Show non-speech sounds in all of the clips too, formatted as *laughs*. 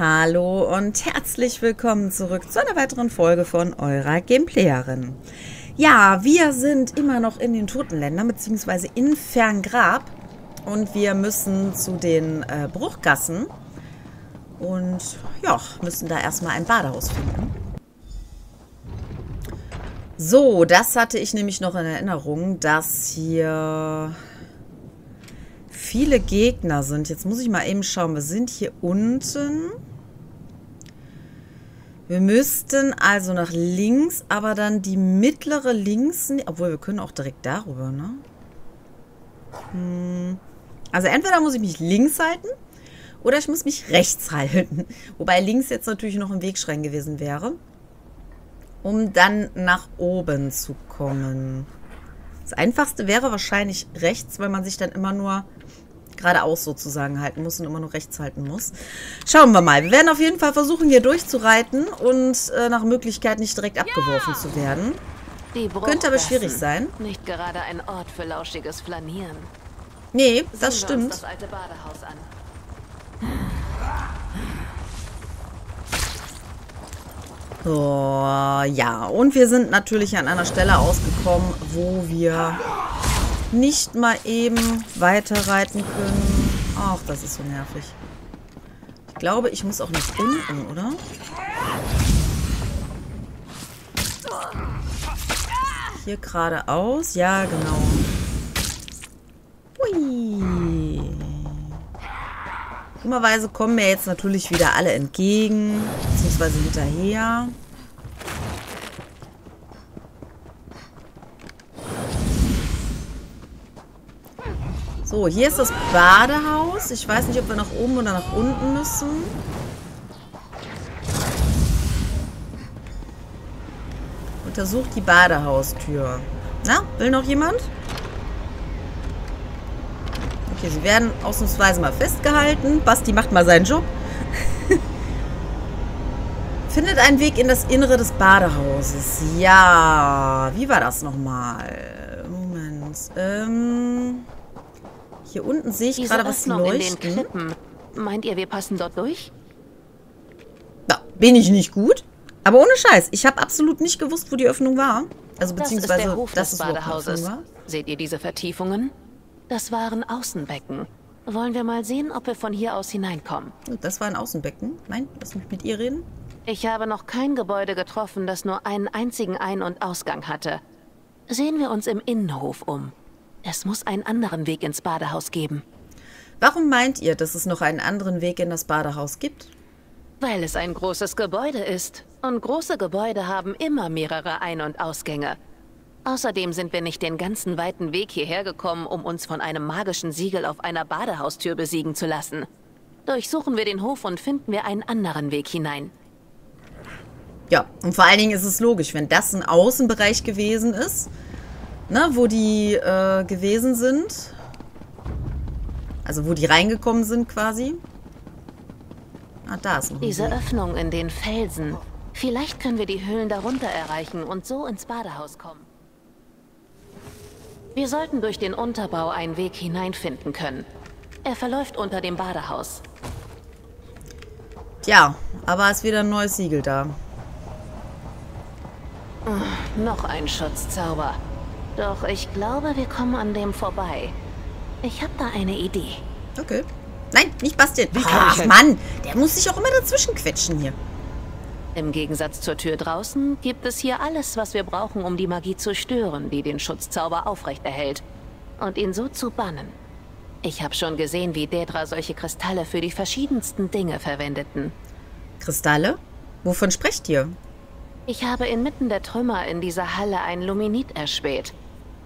Hallo und herzlich willkommen zurück zu einer weiteren Folge von eurer Gameplayerin. Ja, wir sind immer noch in den Totenländern, beziehungsweise in Ferngrab. Und wir müssen zu den äh, Bruchgassen. Und ja, müssen da erstmal ein Badehaus finden. So, das hatte ich nämlich noch in Erinnerung, dass hier viele Gegner sind. Jetzt muss ich mal eben schauen. Wir sind hier unten. Wir müssten also nach links, aber dann die mittlere links... Obwohl, wir können auch direkt darüber, ne? Hm. Also entweder muss ich mich links halten oder ich muss mich rechts halten. *laughs* Wobei links jetzt natürlich noch ein Wegschrein gewesen wäre. Um dann nach oben zu kommen. Das Einfachste wäre wahrscheinlich rechts, weil man sich dann immer nur geradeaus sozusagen halten muss und immer nur rechts halten muss. Schauen wir mal. Wir werden auf jeden Fall versuchen, hier durchzureiten und äh, nach Möglichkeit nicht direkt abgeworfen ja. zu werden. Könnte aber schwierig sein. Nicht gerade ein Ort für lauschiges Flanieren. Nee, das stimmt. das. So, ja. Und wir sind natürlich an einer Stelle ausgekommen, wo wir nicht mal eben weiterreiten können. Ach, das ist so nervig. Ich glaube, ich muss auch nach unten, oder? Hier geradeaus. Ja, genau. Hui. Dummerweise kommen mir jetzt natürlich wieder alle entgegen, beziehungsweise hinterher. So, hier ist das Badehaus. Ich weiß nicht, ob wir nach oben oder nach unten müssen. Untersucht die Badehaustür. Na, will noch jemand? Okay, sie werden ausnahmsweise mal festgehalten. Basti macht mal seinen Job. *laughs* Findet einen Weg in das Innere des Badehauses. Ja, wie war das nochmal? Moment. Ähm... Hier unten sehe ich Diese gerade was Öffnung leuchten. In den Klippen. Meint ihr, wir passen dort durch? Da bin ich nicht gut. Aber ohne Scheiß, ich habe absolut nicht gewusst, wo die Öffnung war. Also beziehungsweise, das ist der Hof des Badehauses. Seht ihr diese Vertiefungen? Das waren Außenbecken. Wollen wir mal sehen, ob wir von hier aus hineinkommen? Oh, das war ein Außenbecken. Nein, lass mich mit ihr reden. Ich habe noch kein Gebäude getroffen, das nur einen einzigen Ein- und Ausgang hatte. Sehen wir uns im Innenhof um. Es muss einen anderen Weg ins Badehaus geben. Warum meint ihr, dass es noch einen anderen Weg in das Badehaus gibt? Weil es ein großes Gebäude ist. Und große Gebäude haben immer mehrere Ein- und Ausgänge. Außerdem sind wir nicht den ganzen weiten Weg hierher gekommen, um uns von einem magischen Siegel auf einer Badehaustür besiegen zu lassen. Durchsuchen wir den Hof und finden wir einen anderen Weg hinein. Ja, und vor allen Dingen ist es logisch, wenn das ein Außenbereich gewesen ist, ne, wo die äh, gewesen sind. Also wo die reingekommen sind quasi. Ah, da ist noch Diese Öffnung in den Felsen. Vielleicht können wir die Höhlen darunter erreichen und so ins Badehaus kommen. Wir sollten durch den Unterbau einen Weg hineinfinden können. Er verläuft unter dem Badehaus. Tja, aber ist wieder ein neues Siegel da. Noch ein Schutzzauber. Doch ich glaube, wir kommen an dem vorbei. Ich habe da eine Idee. Okay. Nein, nicht Bastian. Ach, Mann. Der muss sich auch immer dazwischen quetschen hier. Im Gegensatz zur Tür draußen gibt es hier alles, was wir brauchen, um die Magie zu stören, die den Schutzzauber aufrechterhält. Und ihn so zu bannen. Ich habe schon gesehen, wie Dedra solche Kristalle für die verschiedensten Dinge verwendeten. Kristalle? Wovon sprecht ihr? Ich habe inmitten der Trümmer in dieser Halle ein Luminit erspäht.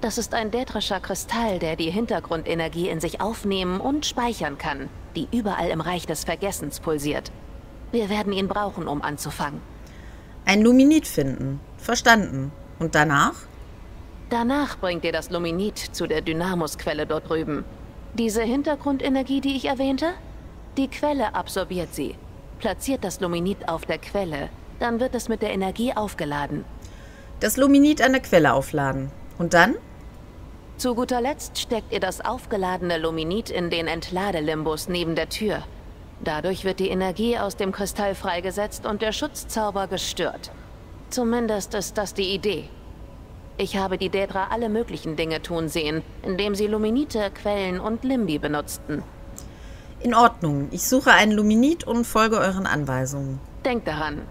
Das ist ein dätrischer Kristall, der die Hintergrundenergie in sich aufnehmen und speichern kann, die überall im Reich des Vergessens pulsiert. Wir werden ihn brauchen, um anzufangen. Ein Luminit finden. Verstanden. Und danach? Danach bringt ihr das Luminit zu der Dynamusquelle dort drüben. Diese Hintergrundenergie, die ich erwähnte? Die Quelle absorbiert sie. Platziert das Luminit auf der Quelle, dann wird es mit der Energie aufgeladen. Das Luminit an der Quelle aufladen. Und dann? Zu guter Letzt steckt ihr das aufgeladene Luminit in den Entladelimbus neben der Tür. Dadurch wird die Energie aus dem Kristall freigesetzt und der Schutzzauber gestört. Zumindest ist das die Idee. Ich habe die Daedra alle möglichen Dinge tun sehen, indem sie Luminite, Quellen und Limbi benutzten. In Ordnung. Ich suche einen Luminit und folge euren Anweisungen. Denkt daran,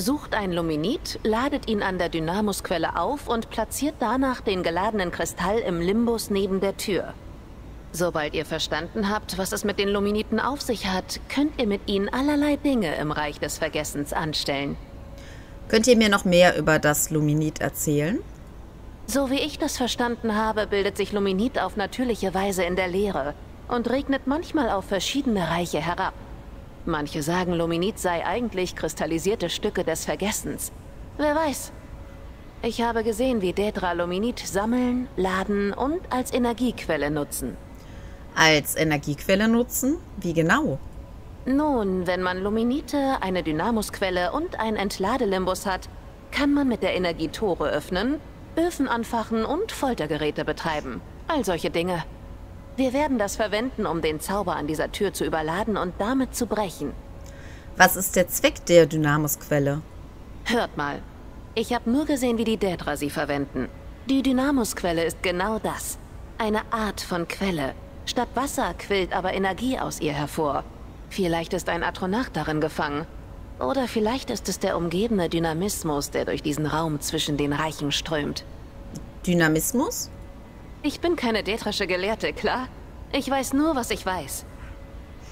sucht einen Luminit, ladet ihn an der Dynamusquelle auf und platziert danach den geladenen Kristall im Limbus neben der Tür. Sobald ihr verstanden habt, was es mit den Luminiten auf sich hat, könnt ihr mit ihnen allerlei Dinge im Reich des Vergessens anstellen. Könnt ihr mir noch mehr über das Luminit erzählen? So wie ich das verstanden habe, bildet sich Luminit auf natürliche Weise in der Leere und regnet manchmal auf verschiedene Reiche herab. Manche sagen, Luminit sei eigentlich kristallisierte Stücke des Vergessens. Wer weiß. Ich habe gesehen, wie Daedra Luminit sammeln, laden und als Energiequelle nutzen. Als Energiequelle nutzen? Wie genau? Nun, wenn man Luminite, eine Dynamusquelle und ein Entladelimbus hat, kann man mit der Energie Tore öffnen Öfen anfachen und Foltergeräte betreiben. All solche Dinge. Wir werden das verwenden, um den Zauber an dieser Tür zu überladen und damit zu brechen. Was ist der Zweck der Dynamusquelle? Hört mal. Ich habe nur gesehen, wie die Daedra sie verwenden. Die Dynamusquelle ist genau das. Eine Art von Quelle. Statt Wasser quillt aber Energie aus ihr hervor. Vielleicht ist ein Atronach darin gefangen. Oder vielleicht ist es der umgebende Dynamismus, der durch diesen Raum zwischen den Reichen strömt. Dynamismus? Ich bin keine detrische Gelehrte, klar? Ich weiß nur, was ich weiß.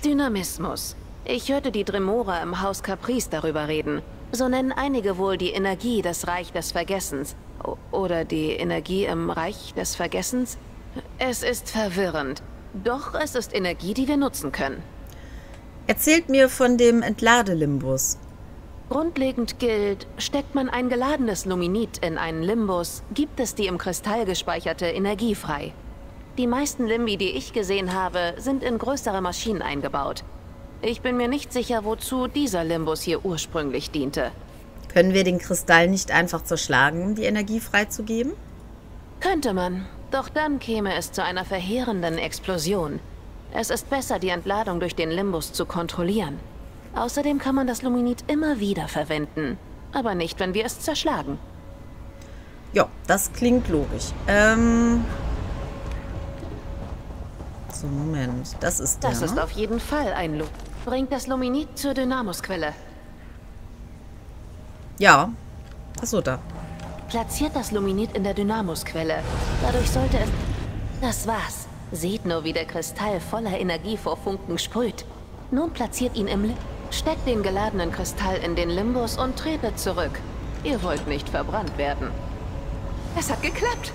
Dynamismus. Ich hörte die Dremora im Haus Caprice darüber reden. So nennen einige wohl die Energie des Reich des Vergessens. O oder die Energie im Reich des Vergessens? Es ist verwirrend. Doch es ist Energie, die wir nutzen können. Erzählt mir von dem Entladelimbus. Grundlegend gilt, steckt man ein geladenes Luminit in einen Limbus, gibt es die im Kristall gespeicherte Energie frei. Die meisten Limbi, die ich gesehen habe, sind in größere Maschinen eingebaut. Ich bin mir nicht sicher, wozu dieser Limbus hier ursprünglich diente. Können wir den Kristall nicht einfach zerschlagen, um die Energie freizugeben? Könnte man, doch dann käme es zu einer verheerenden Explosion. Es ist besser, die Entladung durch den Limbus zu kontrollieren. Außerdem kann man das Luminit immer wieder verwenden. Aber nicht, wenn wir es zerschlagen. Ja, das klingt logisch. Ähm... So, Moment. Das ist der. Das ist auf jeden Fall ein Lu. Bringt das Luminit zur Dynamusquelle. Ja. Achso, da. Platziert das Luminit in der Dynamusquelle. Dadurch sollte es... Das war's. Seht nur, wie der Kristall voller Energie vor Funken sprüht. Nun platziert ihn im Limbus. Steckt den geladenen Kristall in den Limbus und tretet zurück. Ihr wollt nicht verbrannt werden. Es hat geklappt.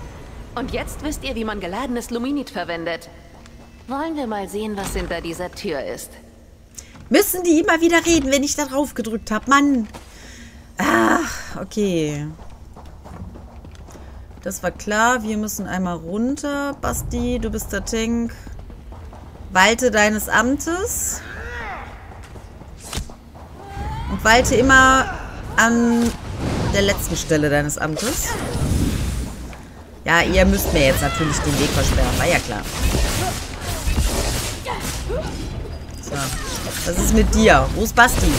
Und jetzt wisst ihr, wie man geladenes Luminit verwendet. Wollen wir mal sehen, was hinter dieser Tür ist. Müssen die immer wieder reden, wenn ich da drauf gedrückt habe? Mann. Ach, okay. Das war klar. Wir müssen einmal runter. Basti, du bist der Tank. Walte deines Amtes. Und walte immer an der letzten Stelle deines Amtes. Ja, ihr müsst mir jetzt natürlich den Weg versperren. War ja klar. So. Was ist mit dir? Wo ist Basti?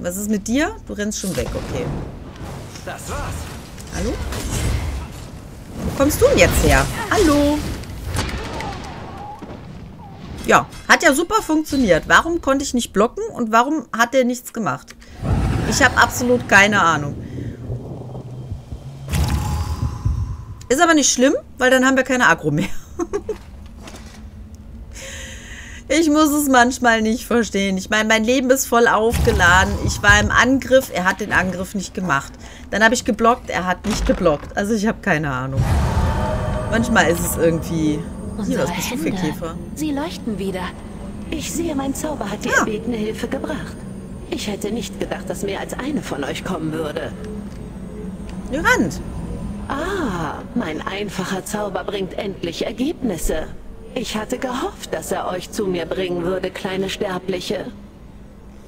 Was ist mit dir? Du rennst schon weg, okay. Das war's. Hallo? Wo kommst du denn jetzt her? Hallo? Ja, hat ja super funktioniert. Warum konnte ich nicht blocken und warum hat er nichts gemacht? Ich habe absolut keine Ahnung. Ist aber nicht schlimm, weil dann haben wir keine Agro mehr. *laughs* Ich muss es manchmal nicht verstehen. Ich meine, mein Leben ist voll aufgeladen. Ich war im Angriff, er hat den Angriff nicht gemacht. Dann habe ich geblockt, er hat nicht geblockt. Also ich habe keine Ahnung. Manchmal ist es irgendwie... Hier, was bist du für Käfer? Sie leuchten wieder. Ich sehe, mein Zauber hat die ja. erbetene Hilfe gebracht. Ich hätte nicht gedacht, dass mehr als eine von euch kommen würde. Rand. Ah, mein einfacher Zauber bringt endlich Ergebnisse. Ich hatte gehofft, dass er euch zu mir bringen würde, kleine Sterbliche.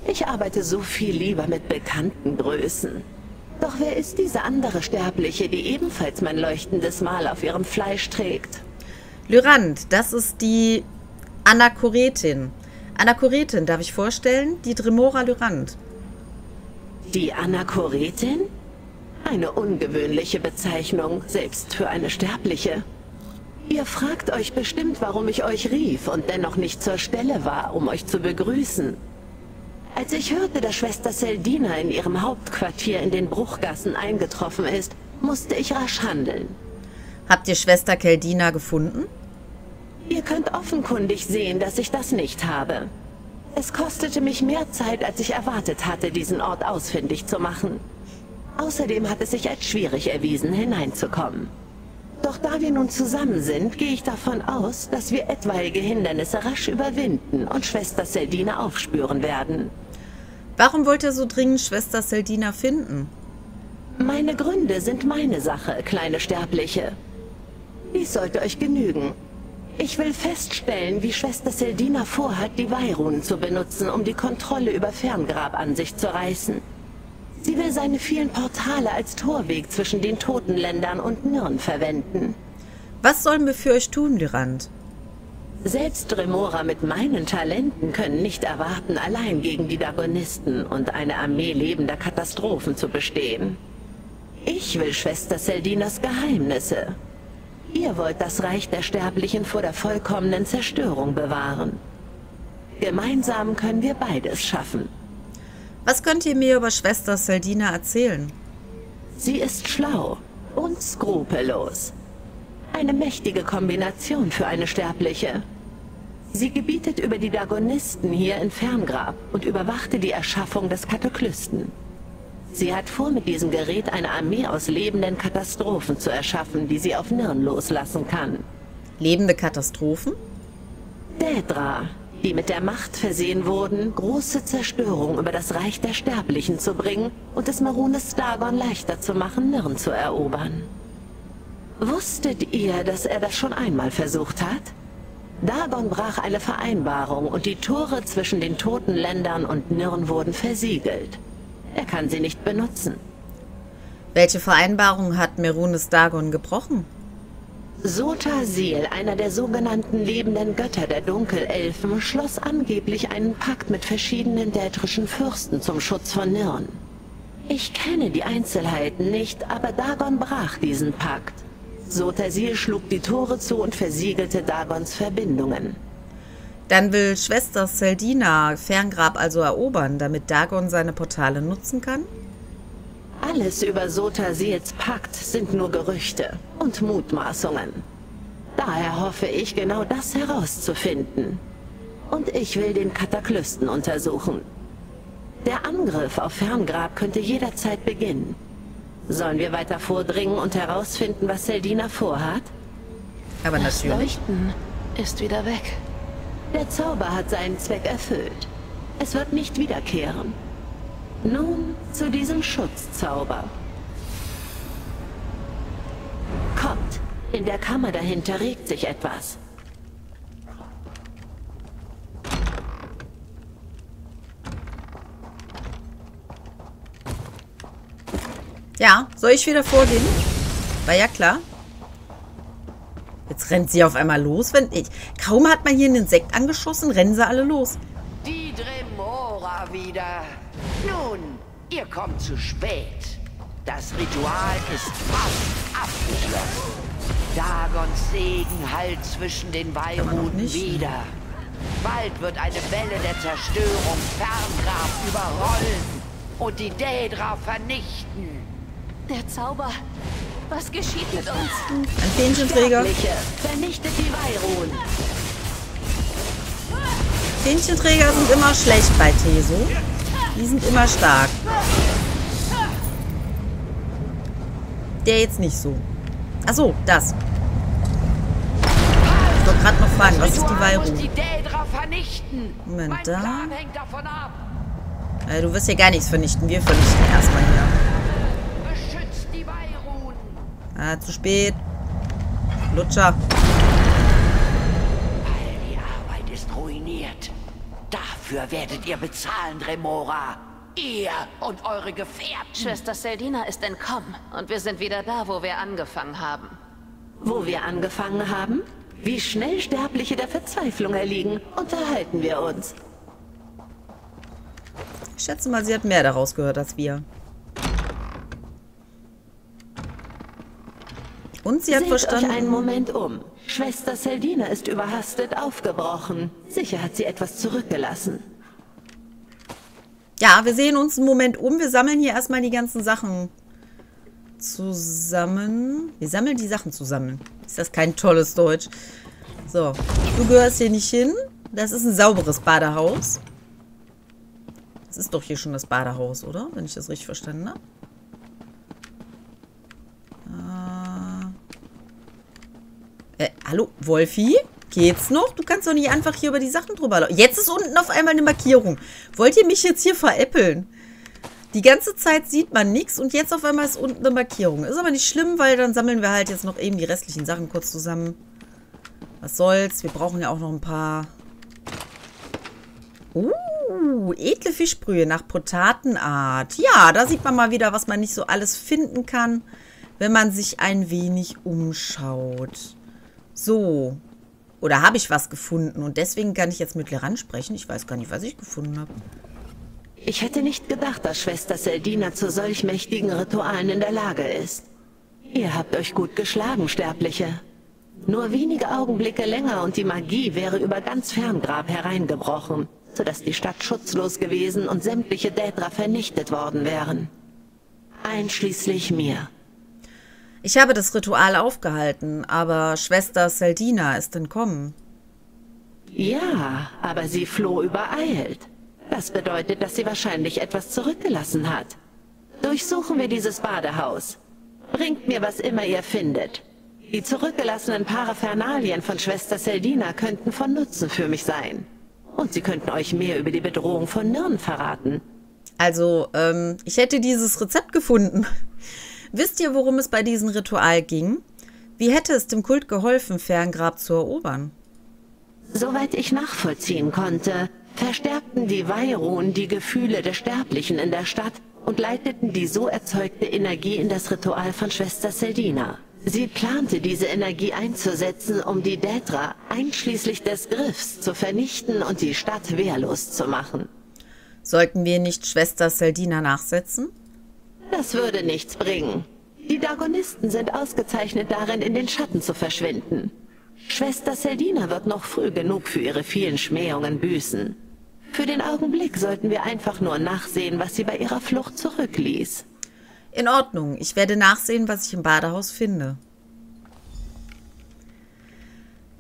Ich arbeite so viel lieber mit bekannten Größen. Doch wer ist diese andere Sterbliche, die ebenfalls mein leuchtendes Mal auf ihrem Fleisch trägt? Lyrand, das ist die Anakoretin. Anakoretin, darf ich vorstellen? Die Dremora Lyrand. Die Anakoretin? Eine ungewöhnliche Bezeichnung, selbst für eine Sterbliche. Ihr fragt euch bestimmt, warum ich euch rief und dennoch nicht zur Stelle war, um euch zu begrüßen. Als ich hörte, dass Schwester Seldina in ihrem Hauptquartier in den Bruchgassen eingetroffen ist, musste ich rasch handeln. Habt ihr Schwester Keldina gefunden? Ihr könnt offenkundig sehen, dass ich das nicht habe. Es kostete mich mehr Zeit, als ich erwartet hatte, diesen Ort ausfindig zu machen. Außerdem hat es sich als schwierig erwiesen, hineinzukommen. Doch da wir nun zusammen sind, gehe ich davon aus, dass wir etwaige Hindernisse rasch überwinden und Schwester Seldina aufspüren werden. Warum wollt ihr so dringend Schwester Seldina finden? Meine Gründe sind meine Sache, kleine Sterbliche. Dies sollte euch genügen. Ich will feststellen, wie Schwester Seldina vorhat, die Weihrunen zu benutzen, um die Kontrolle über Ferngrab an sich zu reißen. Sie will seine vielen Portale als Torweg zwischen den Totenländern und Nirn verwenden. Was sollen wir für euch tun, Lyrand? Selbst Remora mit meinen Talenten können nicht erwarten, allein gegen die Dagonisten und eine Armee lebender Katastrophen zu bestehen. Ich will Schwester Seldinas Geheimnisse. Ihr wollt das Reich der Sterblichen vor der vollkommenen Zerstörung bewahren. Gemeinsam können wir beides schaffen. Was könnt ihr mir über Schwester Seldina erzählen? Sie ist schlau und skrupellos. Eine mächtige Kombination für eine Sterbliche. Sie gebietet über die Dagonisten hier in Ferngrab und überwachte die Erschaffung des Kataklysken. Sie hat vor, mit diesem Gerät eine Armee aus lebenden Katastrophen zu erschaffen, die sie auf Nirn loslassen kann. Lebende Katastrophen? Dädra, die mit der Macht versehen wurden, große Zerstörung über das Reich der Sterblichen zu bringen und es Marunes Dagon leichter zu machen, Nirn zu erobern. Wusstet ihr, dass er das schon einmal versucht hat? Dagon brach eine Vereinbarung und die Tore zwischen den toten Ländern und Nirn wurden versiegelt. Er kann sie nicht benutzen. Welche Vereinbarung hat Merunes Dagon gebrochen? Sotasil, einer der sogenannten lebenden Götter der Dunkelelfen, schloss angeblich einen Pakt mit verschiedenen dätrischen Fürsten zum Schutz von Nirn. Ich kenne die Einzelheiten nicht, aber Dagon brach diesen Pakt. Sotasil schlug die Tore zu und versiegelte Dagons Verbindungen. Dann will Schwester Seldina Ferngrab also erobern, damit Dagon seine Portale nutzen kann? Alles über Sotasils Pakt sind nur Gerüchte und Mutmaßungen. Daher hoffe ich, genau das herauszufinden. Und ich will den Kataklysten untersuchen. Der Angriff auf Ferngrab könnte jederzeit beginnen. Sollen wir weiter vordringen und herausfinden, was Seldina vorhat? Aber Das natürlich. Leuchten ist wieder weg. Der Zauber hat seinen Zweck erfüllt. Es wird nicht wiederkehren. Nun zu diesem Schutzzauber. Kommt, in der Kammer dahinter regt sich etwas. Ja, soll ich wieder vorgehen? War ja klar. Jetzt rennt sie auf einmal los. Wenn ich, kaum hat man hier einen Insekt angeschossen, rennen sie alle los. Die Dremora wieder. Nun, ihr kommt zu spät. Das Ritual ist fast abgeschlossen. Dagons Segen hallt zwischen den nicht. wieder. Bald wird eine Welle der Zerstörung Ferngrab überrollen und die Daedra vernichten. Der Zauber. Was geschieht mit uns? Ein Fähnchenträger. Vernichtet die Weihruhen. Fähnchenträger sind immer schlecht bei Teso. Die sind immer stark. Der jetzt nicht so. Achso, das. Ich wollte gerade noch fragen, was ist die vernichten. Moment, da? Äh, du wirst hier gar nichts vernichten. Wir vernichten erstmal hier. Ah, zu spät. Lutscher. All die Arbeit ist ruiniert. Dafür werdet ihr bezahlen, Dremora. Ihr und eure Gefährten. Schwester Seldina ist entkommen und wir sind wieder da, wo wir angefangen haben. Wo wir angefangen haben? Wie schnell Sterbliche der Verzweiflung erliegen, unterhalten wir uns. Ich schätze mal, sie hat mehr daraus gehört als wir. Und sie hat Seht verstanden... euch einen Moment um. Schwester Seldina ist überhastet aufgebrochen. Sicher hat sie etwas zurückgelassen. Ja, wir sehen uns einen Moment um. Wir sammeln hier erstmal die ganzen Sachen zusammen. Wir sammeln die Sachen zusammen. Ist das kein tolles Deutsch? So, du gehörst hier nicht hin. Das ist ein sauberes Badehaus. Das ist doch hier schon das Badehaus, oder? Wenn ich das richtig verstanden habe. Äh, hallo, Wolfi? Geht's noch? Du kannst doch nicht einfach hier über die Sachen drüber laufen. Jetzt ist unten auf einmal eine Markierung. Wollt ihr mich jetzt hier veräppeln? Die ganze Zeit sieht man nichts und jetzt auf einmal ist unten eine Markierung. Ist aber nicht schlimm, weil dann sammeln wir halt jetzt noch eben die restlichen Sachen kurz zusammen. Was soll's? Wir brauchen ja auch noch ein paar... Uh, edle Fischbrühe nach Potatenart. Ja, da sieht man mal wieder, was man nicht so alles finden kann, wenn man sich ein wenig umschaut. So. Oder habe ich was gefunden und deswegen kann ich jetzt mit Leran sprechen? Ich weiß gar nicht, was ich gefunden habe. Ich hätte nicht gedacht, dass Schwester Seldina zu solch mächtigen Ritualen in der Lage ist. Ihr habt euch gut geschlagen, Sterbliche. Nur wenige Augenblicke länger und die Magie wäre über ganz Ferngrab hereingebrochen, sodass die Stadt schutzlos gewesen und sämtliche Dädra vernichtet worden wären. Einschließlich mir. Ich habe das Ritual aufgehalten, aber Schwester Seldina ist entkommen. Ja, aber sie floh übereilt. Das bedeutet, dass sie wahrscheinlich etwas zurückgelassen hat. Durchsuchen wir dieses Badehaus. Bringt mir, was immer ihr findet. Die zurückgelassenen Paraphernalien von Schwester Seldina könnten von Nutzen für mich sein. Und sie könnten euch mehr über die Bedrohung von Nirn verraten. Also, ähm, ich hätte dieses Rezept gefunden. Wisst ihr, worum es bei diesem Ritual ging? Wie hätte es dem Kult geholfen, Ferngrab zu erobern? Soweit ich nachvollziehen konnte, verstärkten die Weirun die Gefühle der Sterblichen in der Stadt und leiteten die so erzeugte Energie in das Ritual von Schwester Seldina. Sie plante diese Energie einzusetzen, um die Dädra einschließlich des Griffs zu vernichten und die Stadt wehrlos zu machen. Sollten wir nicht Schwester Seldina nachsetzen? Das würde nichts bringen. Die Dagonisten sind ausgezeichnet darin, in den Schatten zu verschwinden. Schwester Seldina wird noch früh genug für ihre vielen Schmähungen büßen. Für den Augenblick sollten wir einfach nur nachsehen, was sie bei ihrer Flucht zurückließ. In Ordnung. Ich werde nachsehen, was ich im Badehaus finde.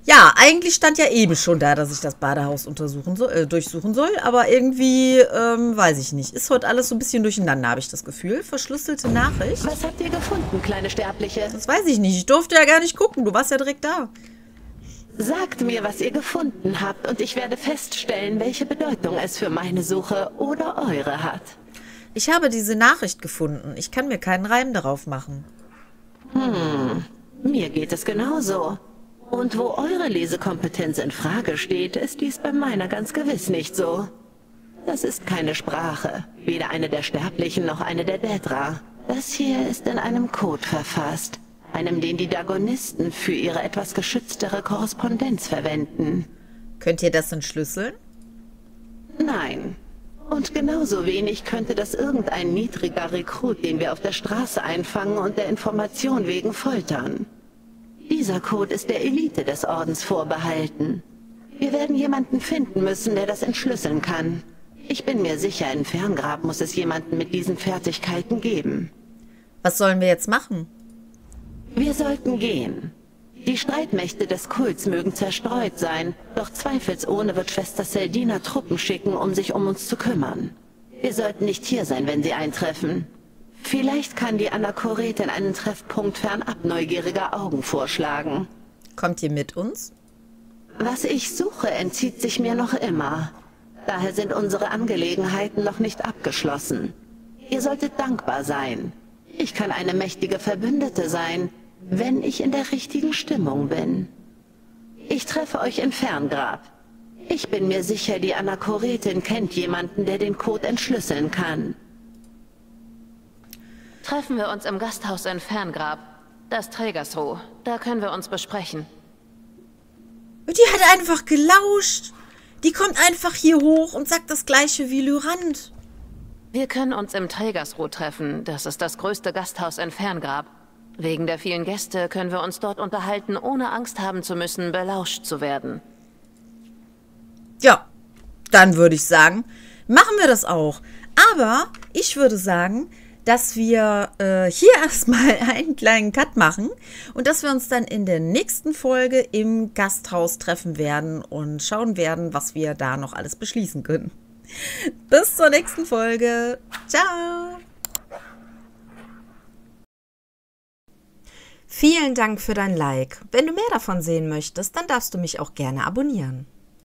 Ja, eigentlich stand ja eben schon da, dass ich das Badehaus untersuchen soll, äh, durchsuchen soll, aber irgendwie, ähm, weiß ich nicht. Ist heute alles so ein bisschen durcheinander, habe ich das Gefühl. Verschlüsselte Nachricht. Was habt ihr gefunden, kleine Sterbliche? Das weiß ich nicht. Ich durfte ja gar nicht gucken. Du warst ja direkt da. Sagt mir, was ihr gefunden habt, und ich werde feststellen, welche Bedeutung es für meine Suche oder eure hat. Ich habe diese Nachricht gefunden. Ich kann mir keinen Reim darauf machen. Mir geht es genauso. Und wo eure Lesekompetenz in Frage steht, ist dies bei meiner ganz gewiss nicht so. Das ist keine Sprache, weder eine der Sterblichen noch eine der Dädra. Das hier ist in einem Code verfasst, einem, den die Dagonisten für ihre etwas geschütztere Korrespondenz verwenden. Könnt ihr das entschlüsseln? Nein. Und genauso wenig könnte das irgendein niedriger Rekrut, den wir auf der Straße einfangen und der Information wegen foltern. Dieser Code ist der Elite des Ordens vorbehalten. Wir werden jemanden finden müssen, der das entschlüsseln kann. Ich bin mir sicher, in Ferngrab muss es jemanden mit diesen Fertigkeiten geben. Was sollen wir jetzt machen? Wir sollten gehen. Die Streitmächte des Kults mögen zerstreut sein, doch zweifelsohne wird Schwester Seldina Truppen schicken, um sich um uns zu kümmern. Wir sollten nicht hier sein, wenn sie eintreffen. Vielleicht kann die Anachoretin einen Treffpunkt fernab neugieriger Augen vorschlagen. Kommt ihr mit uns? Was ich suche, entzieht sich mir noch immer. Daher sind unsere Angelegenheiten noch nicht abgeschlossen. Ihr solltet dankbar sein. Ich kann eine mächtige Verbündete sein, wenn ich in der richtigen Stimmung bin. Ich treffe euch in Ferngrab. Ich bin mir sicher, die Anachoretin kennt jemanden, der den Code entschlüsseln kann. Treffen wir uns im Gasthaus in Ferngrab. Das Trägersruh. Da können wir uns besprechen. Die hat einfach gelauscht. Die kommt einfach hier hoch und sagt das gleiche wie Lyrand. Wir können uns im Trägersruh treffen. Das ist das größte Gasthaus in Ferngrab. Wegen der vielen Gäste können wir uns dort unterhalten, ohne Angst haben zu müssen, belauscht zu werden. Ja, dann würde ich sagen, machen wir das auch. Aber ich würde sagen, dass wir äh, hier *laughs* erstmal einen kleinen Cut machen und dass wir uns dann in der nächsten Folge im Gasthaus treffen werden und schauen werden, was wir da noch alles beschließen können. Bis zur nächsten Folge. Ciao. Vielen Dank für dein Like. Wenn du mehr davon sehen möchtest, dann darfst du mich auch gerne abonnieren.